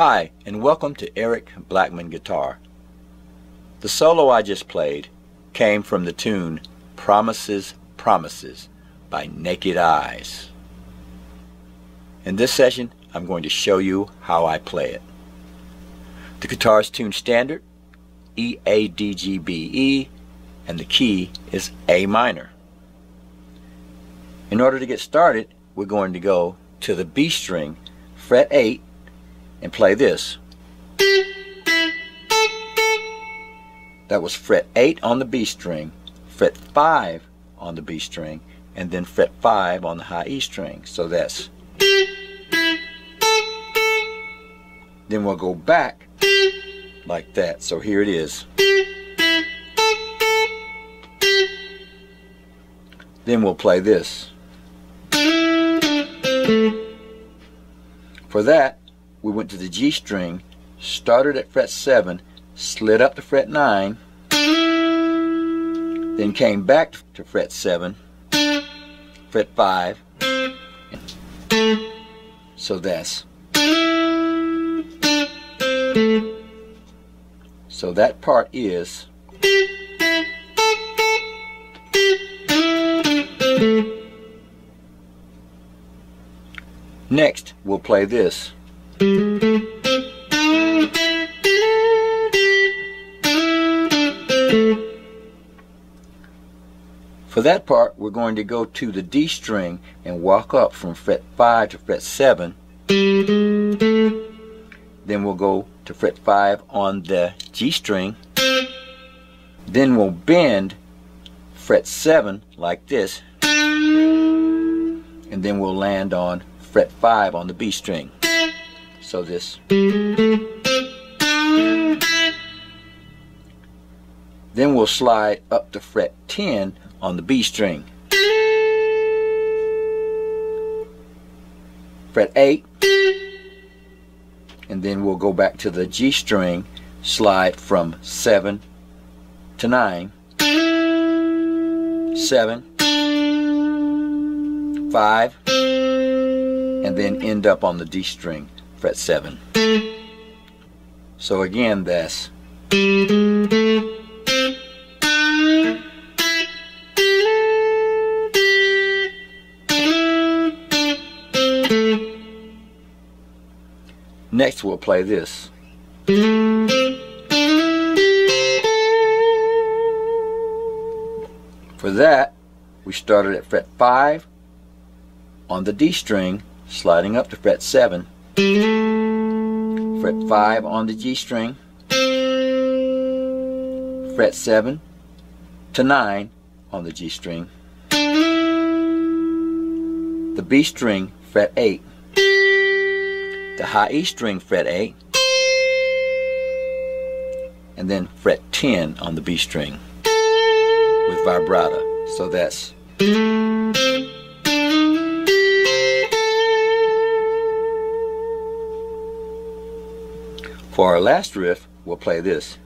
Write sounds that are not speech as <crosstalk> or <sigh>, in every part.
Hi, and welcome to Eric Blackmon Guitar. The solo I just played came from the tune Promises, Promises by Naked Eyes. In this session, I'm going to show you how I play it. The guitar is tuned standard, E, A, D, G, B, E, and the key is A minor. In order to get started, we're going to go to the B string, fret 8, and play this. That was fret 8 on the B string, fret 5 on the B string, and then fret 5 on the high E string. So that's. Then we'll go back like that. So here it is. Then we'll play this. For that, we went to the G string, started at fret 7, slid up to fret 9, then came back to fret 7, fret 5, so that's. So that part is Next, we'll play this. For that part, we're going to go to the D string and walk up from fret 5 to fret 7. Then we'll go to fret 5 on the G string. Then we'll bend fret 7 like this. And then we'll land on fret 5 on the B string. So this. Then we'll slide up to fret 10 on the B string. Fret 8 and then we'll go back to the G string slide from 7 to 9 7 5 and then end up on the D string fret 7 so again that's Next we'll play this. For that, we started at fret 5 on the D string, sliding up to fret 7, fret 5 on the G string, fret 7 to 9 on the G string, the B string, fret 8, the high E string fret 8 and then fret 10 on the B string with vibrato. So that's for our last riff we'll play this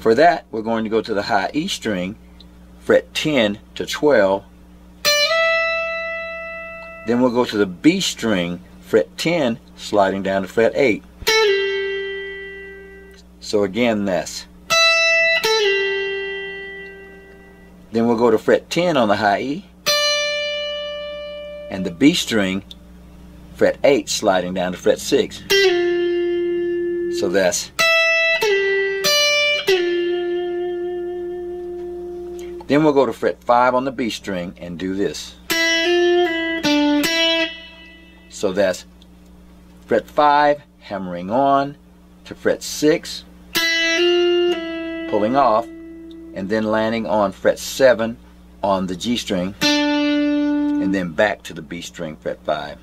For that, we're going to go to the high E string, fret 10 to 12. Then we'll go to the B string, fret 10, sliding down to fret 8. So again, that's. Then we'll go to fret 10 on the high E. And the B string, fret 8, sliding down to fret 6. So that's. Then we'll go to fret 5 on the B string and do this. So that's fret 5, hammering on to fret 6, pulling off, and then landing on fret 7 on the G string, and then back to the B string, fret 5.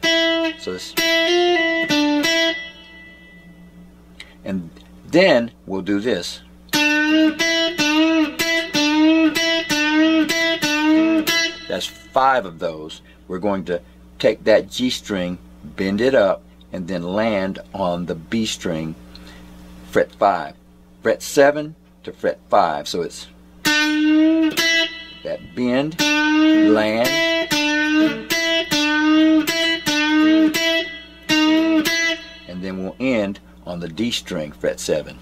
So this. And then we'll do this. That's five of those. We're going to take that G string, bend it up, and then land on the B string, fret 5. fret 7 to fret 5. So it's that bend, land, and then we'll end on the D string, fret 7.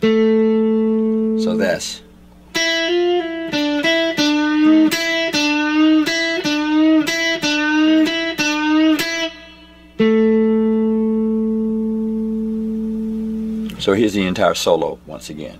So that's So here's the entire solo once again.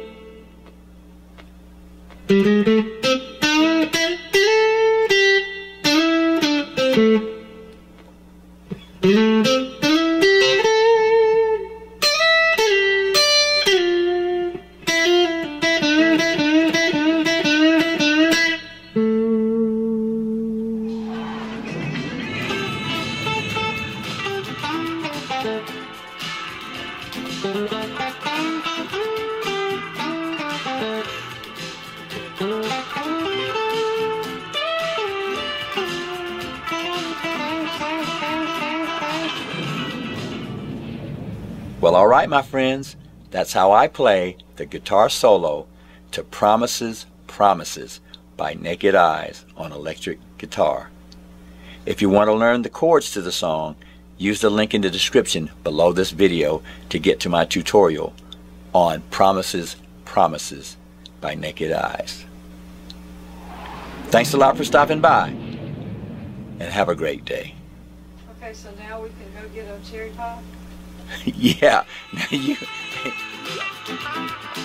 Well, all right, my friends, that's how I play the guitar solo to Promises, Promises by Naked Eyes on electric guitar. If you want to learn the chords to the song, use the link in the description below this video to get to my tutorial on Promises, Promises by Naked Eyes. Thanks a lot for stopping by, and have a great day. Okay, so now we can go get a cherry pie? <laughs> yeah. Now you. <laughs>